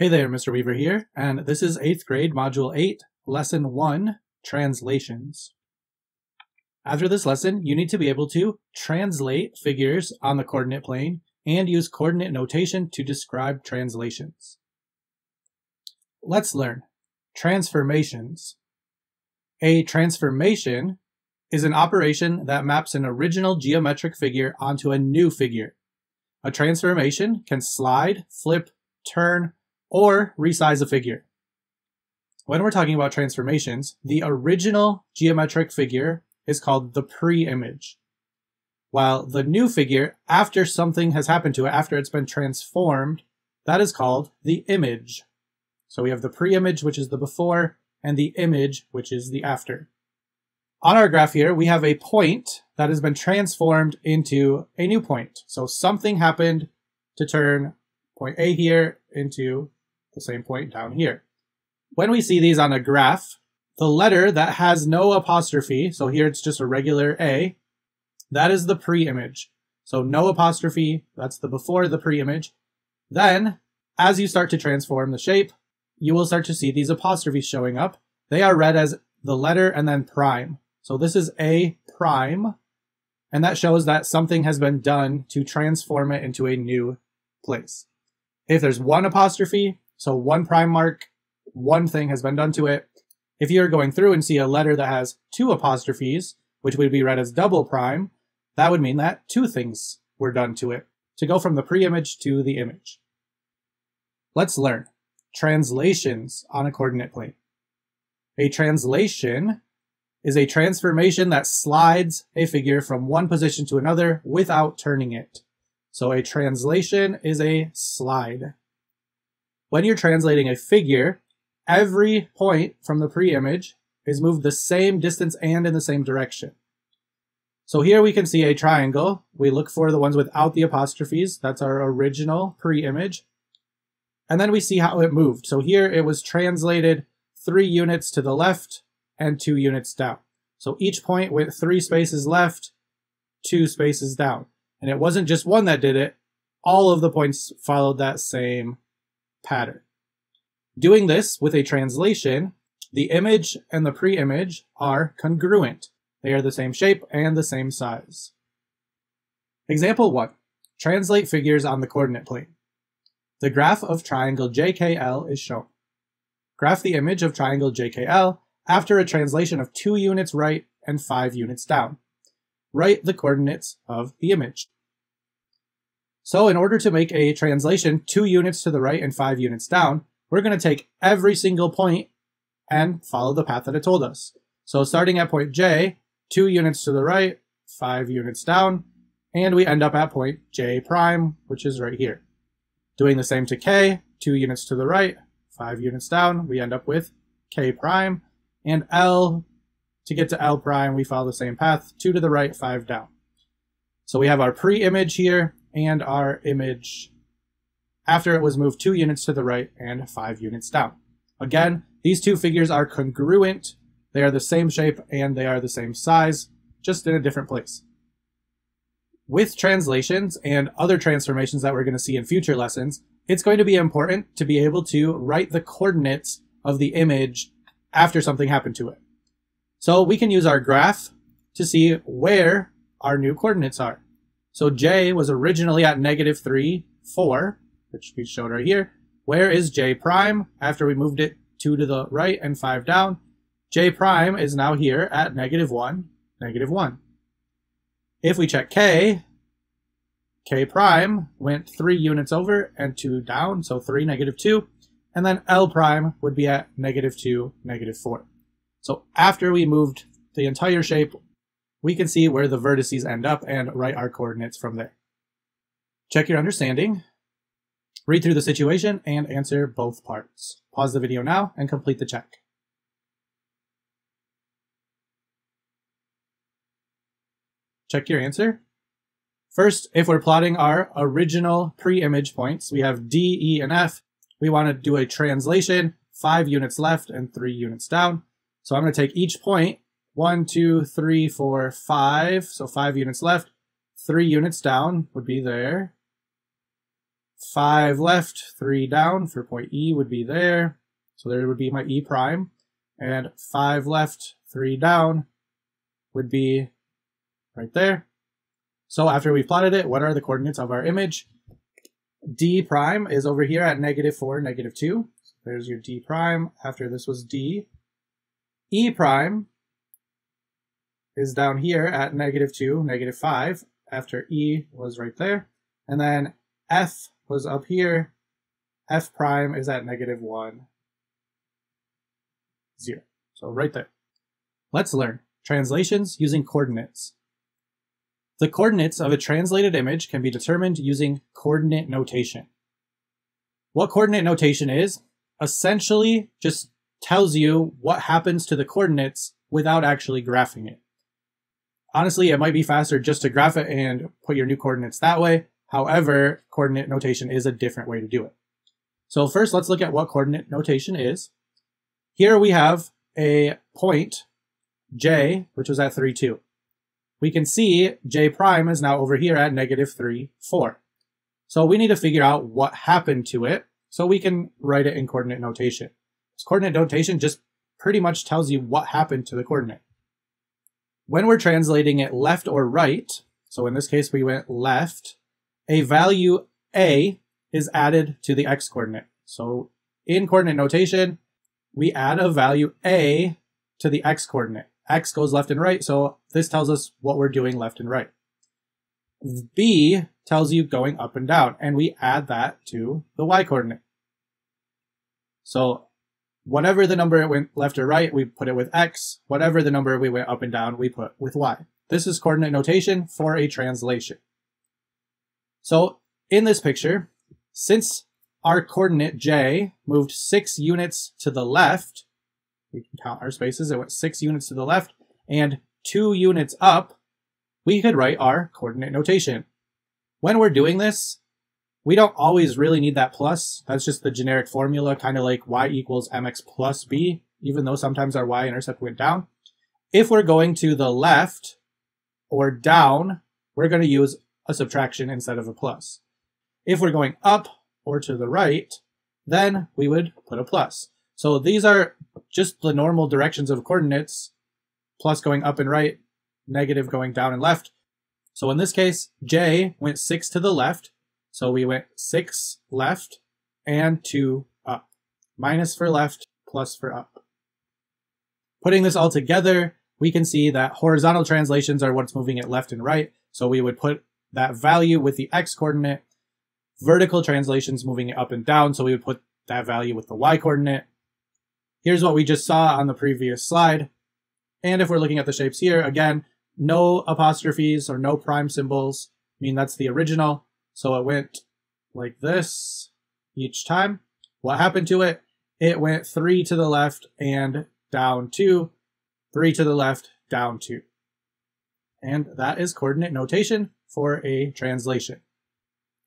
Hey there, Mr. Weaver here, and this is 8th grade, Module 8, Lesson 1, Translations. After this lesson, you need to be able to translate figures on the coordinate plane and use coordinate notation to describe translations. Let's learn. Transformations. A transformation is an operation that maps an original geometric figure onto a new figure. A transformation can slide, flip, turn, or resize a figure. When we're talking about transformations, the original geometric figure is called the pre-image, while the new figure, after something has happened to it, after it's been transformed, that is called the image. So we have the pre-image, which is the before, and the image, which is the after. On our graph here, we have a point that has been transformed into a new point. So something happened to turn point A here into the same point down here. When we see these on a graph, the letter that has no apostrophe, so here it's just a regular A, that is the pre-image. So no apostrophe, that's the before the pre-image. Then, as you start to transform the shape, you will start to see these apostrophes showing up. They are read as the letter and then prime. So this is A prime, and that shows that something has been done to transform it into a new place. If there's one apostrophe, so one prime mark, one thing has been done to it. If you're going through and see a letter that has two apostrophes, which would be read as double prime, that would mean that two things were done to it to go from the pre-image to the image. Let's learn translations on a coordinate plane. A translation is a transformation that slides a figure from one position to another without turning it. So a translation is a slide when you're translating a figure, every point from the pre-image is moved the same distance and in the same direction. So here we can see a triangle. We look for the ones without the apostrophes. That's our original pre-image. And then we see how it moved. So here it was translated three units to the left and two units down. So each point went three spaces left, two spaces down. And it wasn't just one that did it. All of the points followed that same pattern. Doing this with a translation, the image and the pre-image are congruent. They are the same shape and the same size. Example 1. Translate figures on the coordinate plane. The graph of triangle JKL is shown. Graph the image of triangle JKL after a translation of 2 units right and 5 units down. Write the coordinates of the image. So in order to make a translation two units to the right and five units down, we're going to take every single point and follow the path that it told us. So starting at point J, two units to the right, five units down, and we end up at point J prime, which is right here. Doing the same to K, two units to the right, five units down, we end up with K prime, and L, to get to L prime, we follow the same path, two to the right, five down. So we have our pre-image here, and our image after it was moved two units to the right and five units down. Again, these two figures are congruent. They are the same shape and they are the same size, just in a different place. With translations and other transformations that we're going to see in future lessons, it's going to be important to be able to write the coordinates of the image after something happened to it. So we can use our graph to see where our new coordinates are. So j was originally at negative 3, 4, which we showed right here. Where is j prime after we moved it 2 to the right and 5 down? j prime is now here at negative 1, negative 1. If we check k, k prime went 3 units over and 2 down, so 3, negative 2. And then L prime would be at negative 2, negative 4. So after we moved the entire shape we can see where the vertices end up and write our coordinates from there. Check your understanding, read through the situation, and answer both parts. Pause the video now and complete the check. Check your answer. First, if we're plotting our original pre-image points, we have D, E, and F. We want to do a translation, five units left and three units down. So I'm going to take each point one, two, three, four, five. So five units left. Three units down would be there. 5 left, 3 down for point E would be there. So there would be my E prime. And 5 left, 3 down would be right there. So after we've plotted it, what are the coordinates of our image? D prime is over here at negative 4, negative 2. So There's your D prime. After this was D. E prime is down here at negative 2, negative 5, after E was right there. And then F was up here. F prime is at negative 1, 0. So right there. Let's learn translations using coordinates. The coordinates of a translated image can be determined using coordinate notation. What coordinate notation is, essentially just tells you what happens to the coordinates without actually graphing it. Honestly, it might be faster just to graph it and put your new coordinates that way. However, coordinate notation is a different way to do it. So first, let's look at what coordinate notation is. Here we have a point, j, which was at 3, 2. We can see j prime is now over here at negative 3, 4. So we need to figure out what happened to it so we can write it in coordinate notation. This coordinate notation just pretty much tells you what happened to the coordinate. When we're translating it left or right, so in this case we went left, a value a is added to the x coordinate. So in coordinate notation, we add a value a to the x coordinate. x goes left and right, so this tells us what we're doing left and right. b tells you going up and down, and we add that to the y coordinate. So whatever the number it went left or right, we put it with x. Whatever the number we went up and down, we put with y. This is coordinate notation for a translation. So in this picture, since our coordinate j moved six units to the left, we can count our spaces, it went six units to the left, and two units up, we could write our coordinate notation. When we're doing this, we don't always really need that plus. That's just the generic formula, kind of like y equals mx plus b, even though sometimes our y-intercept went down. If we're going to the left or down, we're going to use a subtraction instead of a plus. If we're going up or to the right, then we would put a plus. So these are just the normal directions of coordinates, plus going up and right, negative going down and left. So in this case, j went 6 to the left, so we went 6 left and 2 up. Minus for left, plus for up. Putting this all together, we can see that horizontal translations are what's moving it left and right. So we would put that value with the x coordinate. Vertical translations moving it up and down. So we would put that value with the y coordinate. Here's what we just saw on the previous slide. And if we're looking at the shapes here, again, no apostrophes or no prime symbols. I mean, that's the original. So it went like this each time. What happened to it? It went three to the left and down two, three to the left, down two. And that is coordinate notation for a translation.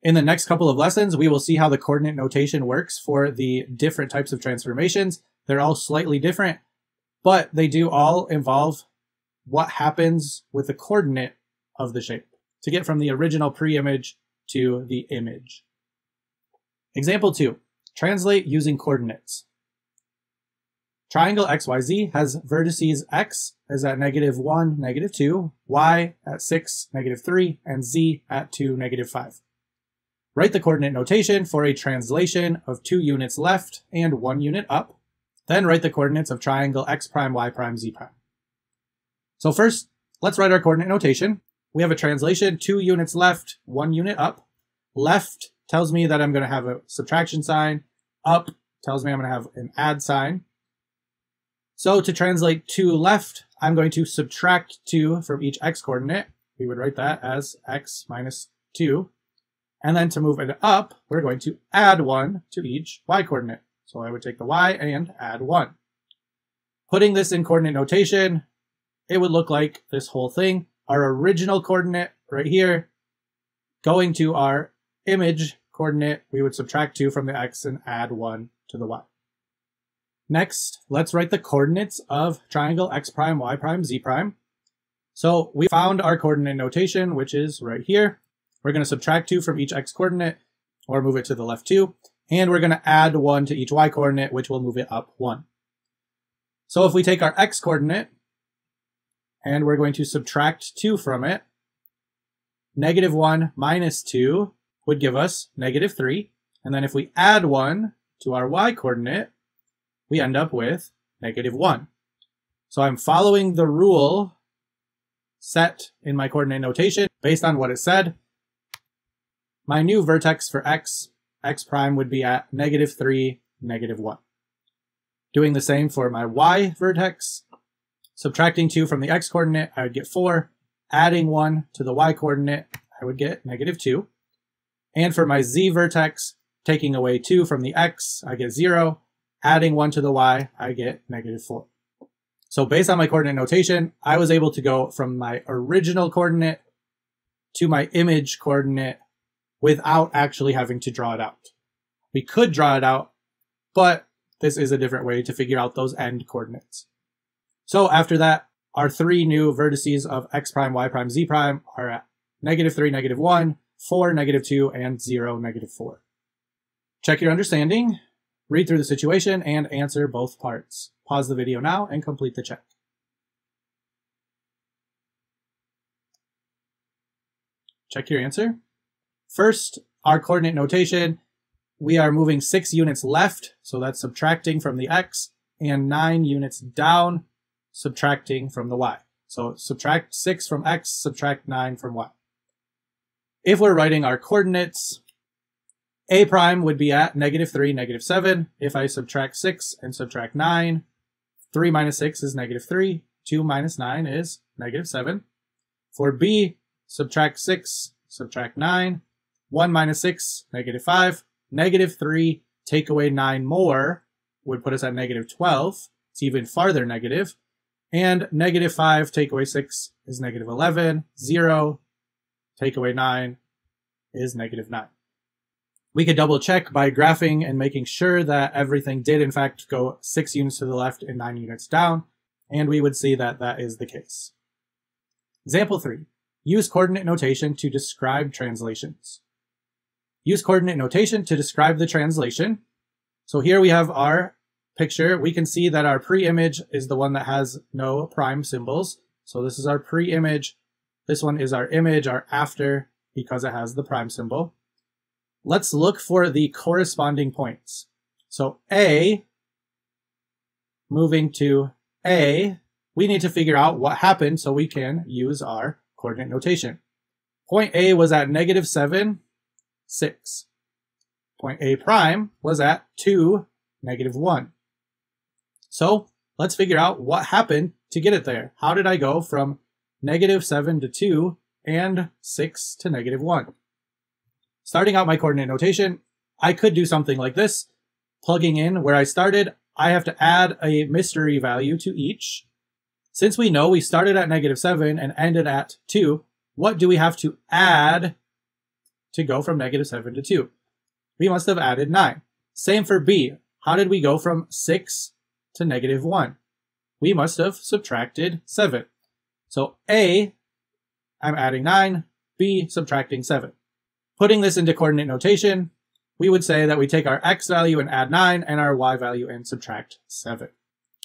In the next couple of lessons, we will see how the coordinate notation works for the different types of transformations. They're all slightly different, but they do all involve what happens with the coordinate of the shape to get from the original pre-image to the image. Example 2. Translate using coordinates. Triangle XYZ has vertices x is at negative 1, negative 2, y at 6, negative 3, and z at 2, negative 5. Write the coordinate notation for a translation of two units left and one unit up. Then write the coordinates of triangle x prime, y prime, z prime. So first, let's write our coordinate notation we have a translation, two units left, one unit up. Left tells me that I'm going to have a subtraction sign. Up tells me I'm going to have an add sign. So to translate two left, I'm going to subtract two from each x coordinate. We would write that as x minus two. And then to move it up, we're going to add one to each y coordinate. So I would take the y and add one. Putting this in coordinate notation, it would look like this whole thing our original coordinate right here, going to our image coordinate, we would subtract 2 from the x and add 1 to the y. Next, let's write the coordinates of triangle x prime, y prime, z prime. So we found our coordinate notation, which is right here. We're going to subtract 2 from each x coordinate. or move it to the left 2. And we're going to add 1 to each y coordinate, which will move it up 1. So if we take our x coordinate, and we're going to subtract 2 from it, negative 1 minus 2 would give us negative 3. And then if we add 1 to our y coordinate, we end up with negative 1. So I'm following the rule set in my coordinate notation based on what it said. My new vertex for x, x prime would be at negative 3, negative 1. Doing the same for my y vertex, subtracting 2 from the x coordinate, I would get 4. Adding 1 to the y coordinate, I would get negative 2. And for my z vertex, taking away 2 from the x, I get 0. Adding 1 to the y, I get negative 4. So based on my coordinate notation, I was able to go from my original coordinate to my image coordinate without actually having to draw it out. We could draw it out, but this is a different way to figure out those end coordinates. So after that, our three new vertices of x prime, y prime, z prime are at negative 3, negative 1, 4, negative 2, and 0, negative 4. Check your understanding, read through the situation, and answer both parts. Pause the video now and complete the check. Check your answer. First, our coordinate notation, we are moving six units left, so that's subtracting from the x, and nine units down, subtracting from the y. So subtract six from x, subtract nine from y. If we're writing our coordinates, a prime would be at negative 3, negative 7. If I subtract 6 and subtract 9, 3 minus 6 is negative 3. 2 minus 9 is negative 7. For b, subtract 6, subtract 9. 1 minus 6, negative 5. Negative 3, take away 9 more, would put us at negative 12. It's even farther negative. And negative 5, take away 6 is negative 11. 0, take away 9 is negative 9. We could double check by graphing and making sure that everything did in fact go 6 units to the left and 9 units down, and we would see that that is the case. Example 3. Use coordinate notation to describe translations. Use coordinate notation to describe the translation. So here we have our picture. We can see that our pre-image is the one that has no prime symbols. So this is our pre-image. This one is our image, our after, because it has the prime symbol. Let's look for the corresponding points. So A, moving to A, we need to figure out what happened so we can use our coordinate notation. Point A was at negative 7, 6. Point A prime was at 2, negative 1. So let's figure out what happened to get it there. How did I go from negative 7 to 2 and 6 to negative 1? Starting out my coordinate notation, I could do something like this. Plugging in where I started, I have to add a mystery value to each. Since we know we started at negative 7 and ended at 2, what do we have to add to go from negative 7 to 2? We must have added 9. Same for B. How did we go from 6 to negative 1? We must have subtracted 7. So A, I'm adding 9, B, subtracting 7. Putting this into coordinate notation, we would say that we take our x value and add 9 and our y value and subtract 7.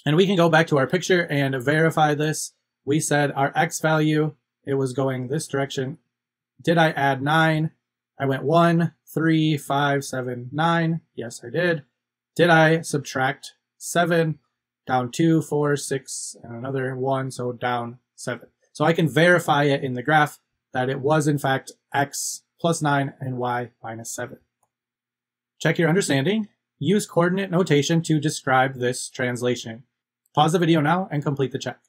And we can go back to our picture and verify this. We said our x value, it was going this direction. Did I add 9? I went 1, 3, 5, 7, 9. Yes, I did. Did I subtract 7? Down two, four, six, and another 1, so down 7. So I can verify it in the graph that it was in fact x plus 9 and y minus 7. Check your understanding. Use coordinate notation to describe this translation. Pause the video now and complete the check.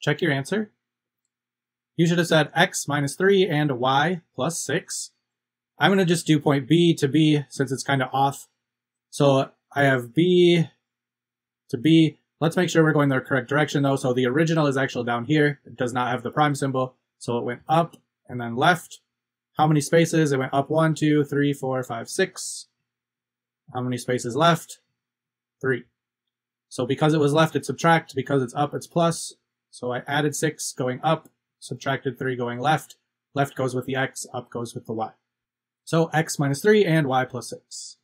Check your answer. You should have said x minus 3 and y plus 6. I'm going to just do point B to B since it's kind of off. So I have B to B Let's make sure we're going the correct direction though. So the original is actually down here. It does not have the prime symbol. So it went up and then left. How many spaces? It went up one, two, three, four, five, six. How many spaces left? Three. So because it was left, it subtract. Because it's up, it's plus. So I added six going up, subtracted 3 going left. Left goes with the x, up goes with the y. So x minus 3 and y plus 6.